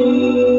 you.